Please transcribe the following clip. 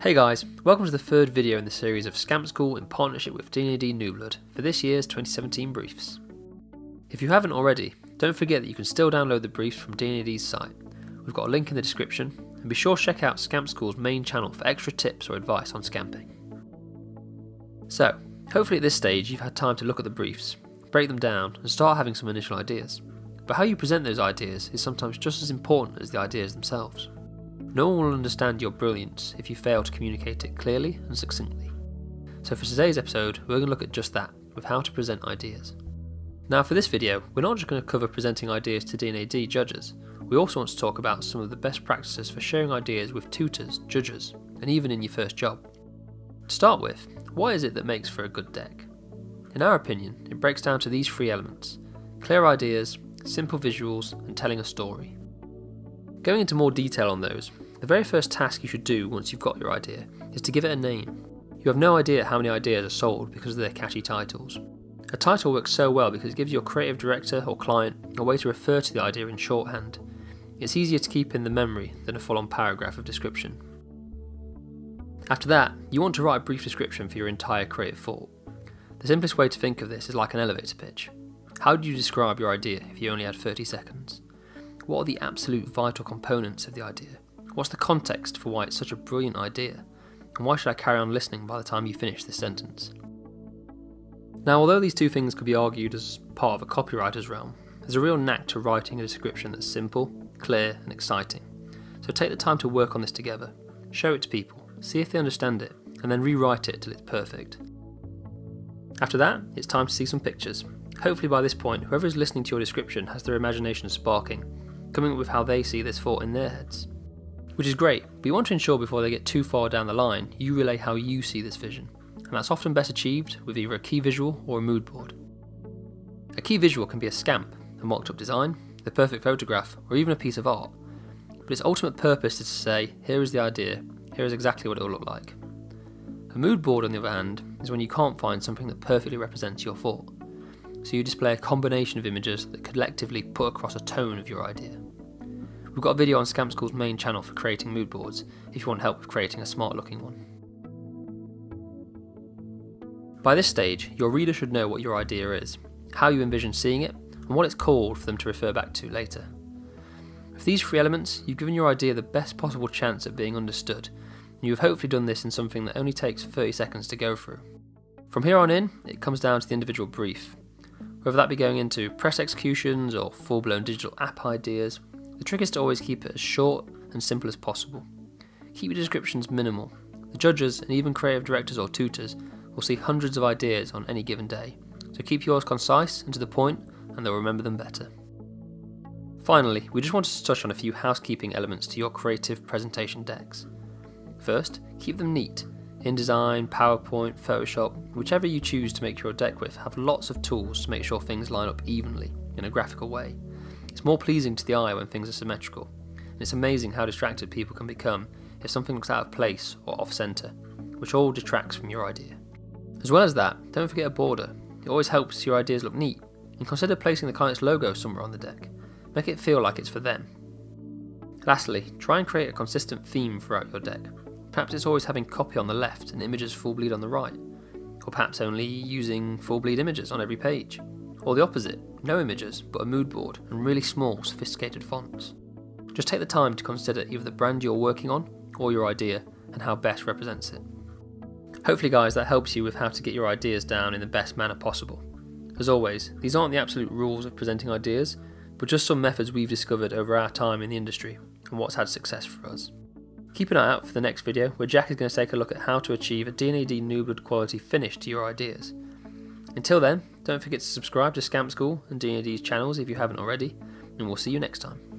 Hey guys, welcome to the third video in the series of Scamp School in partnership with D&AD Newblood for this year's 2017 briefs. If you haven't already, don't forget that you can still download the briefs from D&AD's site. We've got a link in the description, and be sure to check out Scamp School's main channel for extra tips or advice on scamping. So, hopefully at this stage you've had time to look at the briefs, break them down, and start having some initial ideas. But how you present those ideas is sometimes just as important as the ideas themselves. No one will understand your brilliance if you fail to communicate it clearly and succinctly. So for today's episode, we're going to look at just that, with how to present ideas. Now for this video, we're not just going to cover presenting ideas to D&AD judges, we also want to talk about some of the best practices for sharing ideas with tutors, judges, and even in your first job. To start with, what is it that makes for a good deck? In our opinion, it breaks down to these three elements clear ideas, simple visuals, and telling a story. Going into more detail on those, the very first task you should do once you've got your idea is to give it a name. You have no idea how many ideas are sold because of their catchy titles. A title works so well because it gives your creative director or client a way to refer to the idea in shorthand. It's easier to keep in the memory than a full on paragraph of description. After that, you want to write a brief description for your entire creative thought. The simplest way to think of this is like an elevator pitch. How do you describe your idea if you only had 30 seconds? What are the absolute vital components of the idea? What's the context for why it's such a brilliant idea? And why should I carry on listening by the time you finish this sentence? Now, although these two things could be argued as part of a copywriter's realm, there's a real knack to writing a description that's simple, clear, and exciting. So take the time to work on this together, show it to people, see if they understand it, and then rewrite it till it's perfect. After that, it's time to see some pictures. Hopefully, by this point, whoever is listening to your description has their imagination sparking coming up with how they see this thought in their heads. Which is great, but you want to ensure before they get too far down the line, you relay how you see this vision, and that's often best achieved with either a key visual or a mood board. A key visual can be a scamp, a mocked up design, the perfect photograph, or even a piece of art, but its ultimate purpose is to say, here is the idea, here is exactly what it will look like. A mood board, on the other hand, is when you can't find something that perfectly represents your thought so you display a combination of images that collectively put across a tone of your idea. We've got a video on Scamp School's main channel for creating mood boards if you want help with creating a smart looking one. By this stage, your reader should know what your idea is, how you envision seeing it, and what it's called for them to refer back to later. With these three elements, you've given your idea the best possible chance at being understood, and you have hopefully done this in something that only takes 30 seconds to go through. From here on in, it comes down to the individual brief, whether that be going into press executions or full blown digital app ideas, the trick is to always keep it as short and simple as possible. Keep your descriptions minimal. The judges and even creative directors or tutors will see hundreds of ideas on any given day, so keep yours concise and to the point, and they'll remember them better. Finally, we just wanted to touch on a few housekeeping elements to your creative presentation decks. First, keep them neat InDesign, PowerPoint, Photoshop, whichever you choose to make your deck with, have lots of tools to make sure things line up evenly in a graphical way. It's more pleasing to the eye when things are symmetrical, and it's amazing how distracted people can become if something looks out of place or off centre, which all detracts from your idea. As well as that, don't forget a border. It always helps your ideas look neat, and consider placing the client's logo somewhere on the deck. Make it feel like it's for them. Lastly, try and create a consistent theme throughout your deck. Perhaps it's always having copy on the left and images full bleed on the right. Or perhaps only using full bleed images on every page. Or the opposite, no images, but a mood board and really small, sophisticated fonts. Just take the time to consider either the brand you're working on or your idea and how best represents it. Hopefully, guys, that helps you with how to get your ideas down in the best manner possible. As always, these aren't the absolute rules of presenting ideas, but just some methods we've discovered over our time in the industry and what's had success for us. Keep an eye out for the next video where Jack is going to take a look at how to achieve a D&AD Newblood quality finish to your ideas. Until then, don't forget to subscribe to Scamp School and D&AD's channels if you haven't already, and we'll see you next time.